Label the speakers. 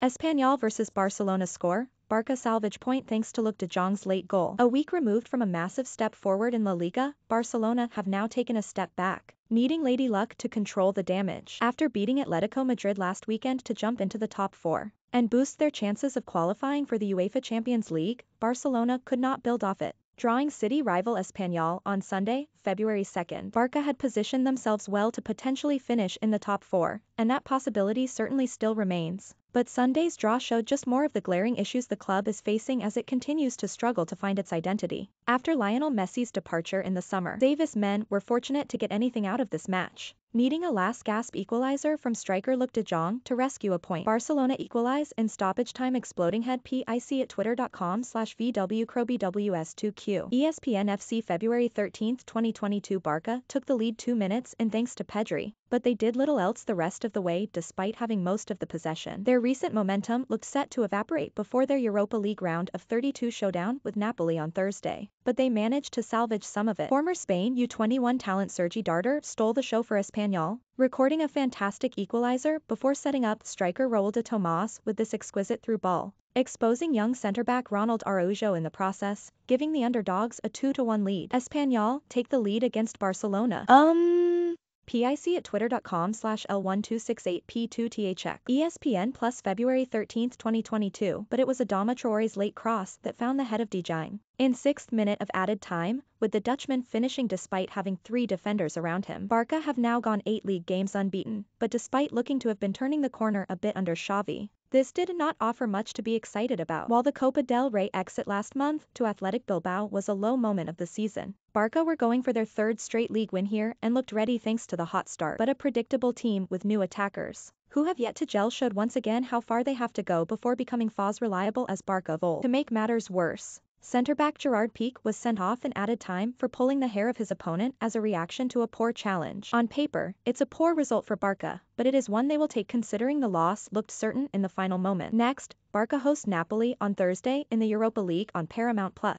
Speaker 1: Espanyol vs Barcelona score, Barca salvage point thanks to Luuk de Jong's late goal. A week removed from a massive step forward in La Liga, Barcelona have now taken a step back, needing Lady Luck to control the damage. After beating Atletico Madrid last weekend to jump into the top four and boost their chances of qualifying for the UEFA Champions League, Barcelona could not build off it. Drawing city rival Espanyol on Sunday, February 2nd, Barca had positioned themselves well to potentially finish in the top four, and that possibility certainly still remains. But Sunday's draw showed just more of the glaring issues the club is facing as it continues to struggle to find its identity. After Lionel Messi's departure in the summer, Xavi's men were fortunate to get anything out of this match needing a last-gasp equalizer from striker Luuk de Jong to rescue a point. Barcelona equalize in stoppage time exploding head PIC at twitter.com slash VWCrowBWS2Q. ESPN FC February 13, 2022 Barca took the lead two minutes in thanks to Pedri, but they did little else the rest of the way despite having most of the possession. Their recent momentum looked set to evaporate before their Europa League round of 32 showdown with Napoli on Thursday, but they managed to salvage some of it. Former Spain U21 talent Sergi Darder stole the show for Espanyol, recording a fantastic equalizer before setting up striker Raul de Tomas with this exquisite through ball, exposing young centre-back Ronald Araujo in the process, giving the underdogs a 2-1 lead. Espanyol take the lead against Barcelona. Um... PIC at twitter.com slash L1268P2THX. ESPN plus February 13, 2022, but it was Adama Traore's late cross that found the head of de Jong. In sixth minute of added time, with the Dutchman finishing despite having three defenders around him. Barca have now gone eight league games unbeaten, but despite looking to have been turning the corner a bit under Xavi, this did not offer much to be excited about. While the Copa del Rey exit last month to Athletic Bilbao was a low moment of the season, Barca were going for their third straight league win here and looked ready thanks to the hot start. But a predictable team with new attackers, who have yet to gel showed once again how far they have to go before becoming Foz reliable as Barca of old. To make matters worse, Centre-back Gerard Piqué was sent off in added time for pulling the hair of his opponent as a reaction to a poor challenge. On paper, it's a poor result for Barca, but it is one they will take considering the loss looked certain in the final moment. Next, Barca host Napoli on Thursday in the Europa League on Paramount+. Plus.